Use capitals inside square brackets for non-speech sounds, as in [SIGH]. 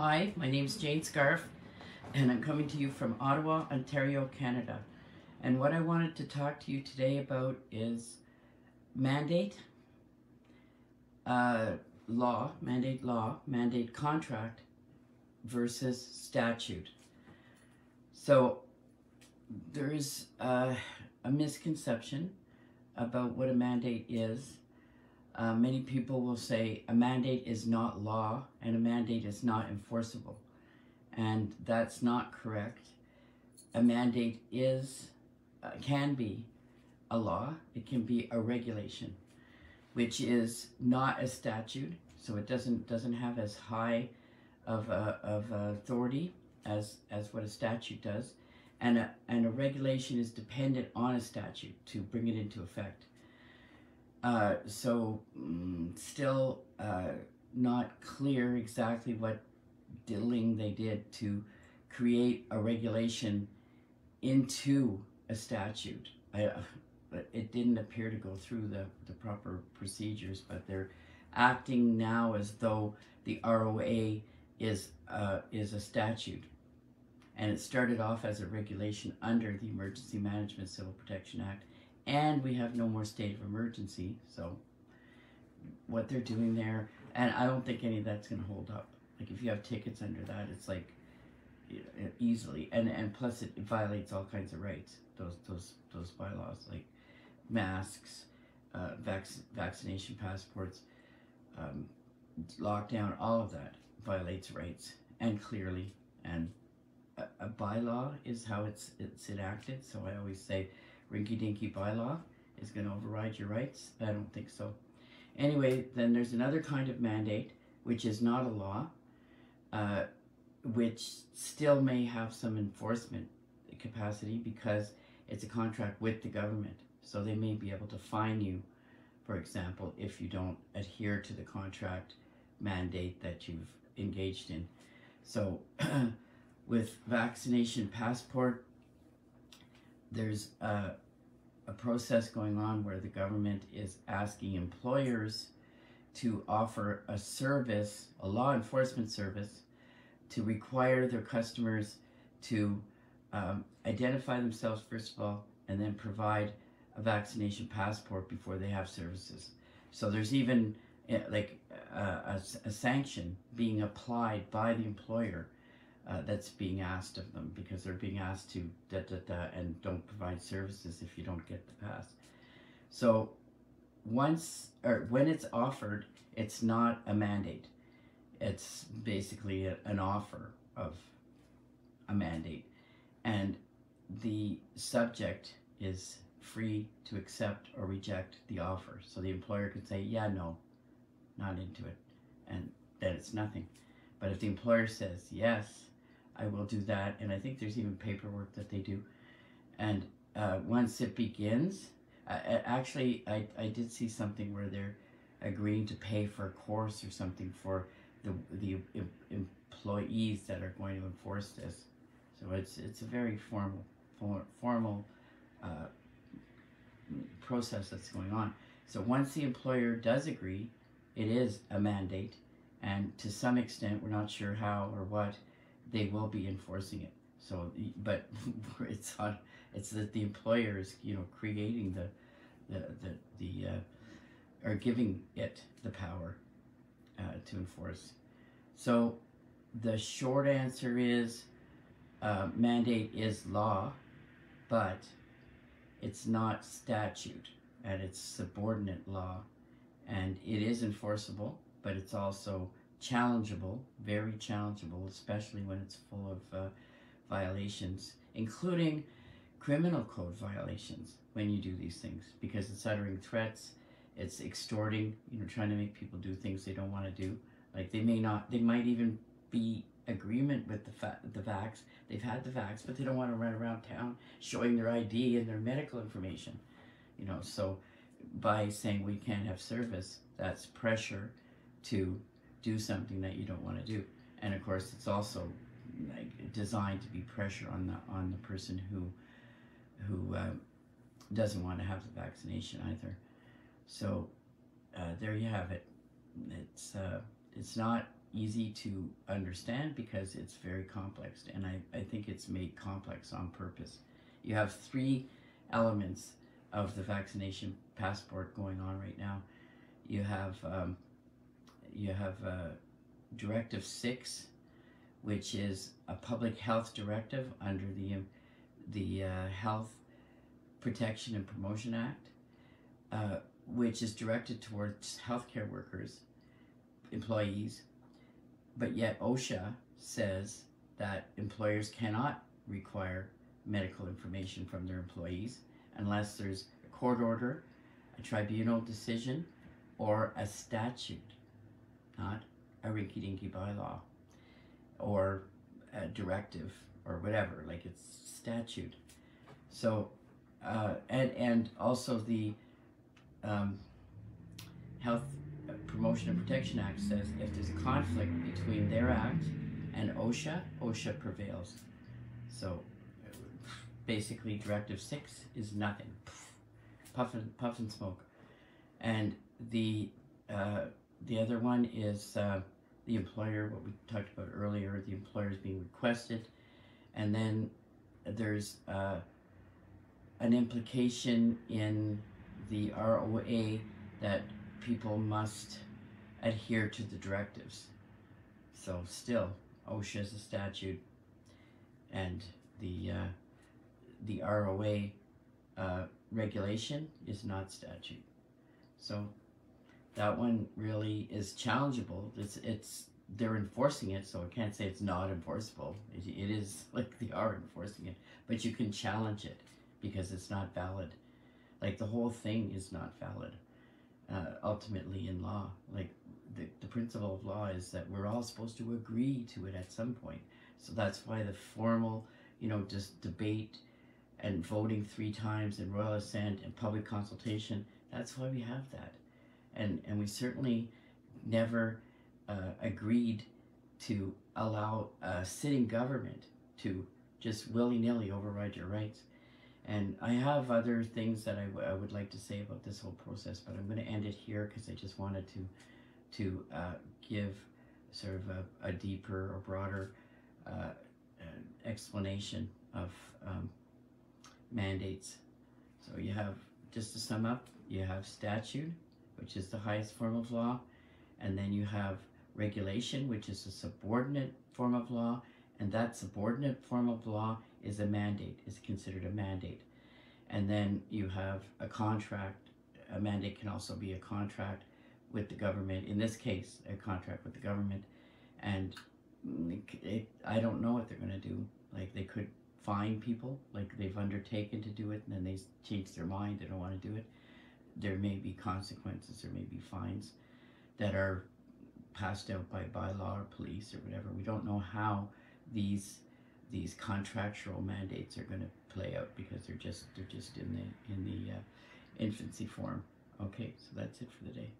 Hi, my name is Jane Scharf, and I'm coming to you from Ottawa, Ontario, Canada. And what I wanted to talk to you today about is mandate, uh, law, mandate law, mandate contract versus statute. So there is uh, a misconception about what a mandate is uh, many people will say a mandate is not law and a mandate is not enforceable. And that's not correct. A mandate is, uh, can be a law, it can be a regulation, which is not a statute, so it doesn't doesn't have as high of, a, of a authority as, as what a statute does. And a, and a regulation is dependent on a statute to bring it into effect. Uh, so mm, still uh, not clear exactly what diddling they did to create a regulation into a statute. I, it didn't appear to go through the, the proper procedures, but they're acting now as though the ROA is uh, is a statute. And it started off as a regulation under the Emergency Management Civil Protection Act and we have no more state of emergency. So what they're doing there, and I don't think any of that's going to hold up. Like if you have tickets under that, it's like easily, and and plus it violates all kinds of rights. Those those those bylaws like masks, uh, vac- vaccination passports, um, lockdown, all of that violates rights and clearly and a, a bylaw is how it's it's enacted. So I always say rinky-dinky bylaw is going to override your rights? I don't think so. Anyway, then there's another kind of mandate, which is not a law, uh, which still may have some enforcement capacity because it's a contract with the government. So they may be able to fine you, for example, if you don't adhere to the contract mandate that you've engaged in. So [CLEARS THROAT] with vaccination passport, there's a, a process going on where the government is asking employers to offer a service, a law enforcement service, to require their customers to um, identify themselves first of all, and then provide a vaccination passport before they have services. So there's even eh, like a, a, a sanction being applied by the employer uh, that's being asked of them because they're being asked to da da da and don't provide services if you don't get the pass. So once or when it's offered, it's not a mandate. It's basically a, an offer of a mandate, and the subject is free to accept or reject the offer. So the employer could say, yeah, no, not into it, and then it's nothing. But if the employer says, yes, I will do that. And I think there's even paperwork that they do. And uh, once it begins, uh, actually, I, I did see something where they're agreeing to pay for a course or something for the, the employees that are going to enforce this. So it's, it's a very formal, for, formal uh, process that's going on. So once the employer does agree, it is a mandate. And to some extent, we're not sure how or what, they will be enforcing it. So, but [LAUGHS] it's on, it's that the employer is, you know, creating the, the, the, the uh, or giving it the power uh, to enforce. So, the short answer is uh, mandate is law, but it's not statute and it's subordinate law and it is enforceable, but it's also challengeable, very challengeable, especially when it's full of uh, violations, including criminal code violations when you do these things, because it's uttering threats, it's extorting, you know, trying to make people do things they don't want to do. Like they may not, they might even be agreement with the fa- the vax. They've had the vax, but they don't want to run around town showing their ID and their medical information. You know, so by saying we can't have service, that's pressure to do something that you don't want to do. And of course, it's also like designed to be pressure on the on the person who who uh, doesn't want to have the vaccination either. So uh, there you have it. It's uh, it's not easy to understand because it's very complex, and I, I think it's made complex on purpose. You have three elements of the vaccination passport going on right now. You have um, you have uh, Directive Six, which is a public health directive under the the uh, Health Protection and Promotion Act, uh, which is directed towards healthcare workers, employees, but yet OSHA says that employers cannot require medical information from their employees unless there's a court order, a tribunal decision, or a statute, not a rinky dinky bylaw or a directive or whatever, like it's statute. So, uh, and, and also the um, Health Promotion and Protection Act says if there's a conflict between their act and OSHA, OSHA prevails. So basically Directive 6 is nothing. Puff and, puff and smoke. And the, uh, the other one is uh, the employer, what we talked about earlier, the employer is being requested. And then there's uh, an implication in the ROA that people must adhere to the directives. So still, OSHA is a statute, and the uh, the ROA uh, regulation is not statute. So that one really is challengeable. It's it's they're enforcing it, so I can't say it's not enforceable. It, it is like they are enforcing it, but you can challenge it because it's not valid. Like the whole thing is not valid. Uh, ultimately, in law, like the, the principle of law is that we're all supposed to agree to it at some point. So that's why the formal, you know, just debate and voting three times and royal assent and public consultation, that's why we have that. And, and we certainly never uh, agreed to allow a sitting government to just willy-nilly override your rights. And I have other things that I, would like to say about this whole process, but I'm going to end it here because I just wanted to to uh, give sort of a, a, deeper or broader uh, uh, explanation of um, mandates. So you have, just to sum up, you have statute, which is the highest form of law, and then you have regulation, which is a subordinate form of law, and that subordinate form of law is a mandate, is considered a mandate. And then you have a contract, a mandate can also be a contract with the government, in this case, a contract with the government, and it, I don't know what they're going to do. Like, they could fine people, like they've undertaken to do it and then they change their mind, they don't want to do it, there may be consequences, there may be fines that are passed out by bylaw or police or whatever. We don't know how these these contractual mandates are going to play out because they're just they're just in the in the uh, infancy form. Okay, so that's it for the day.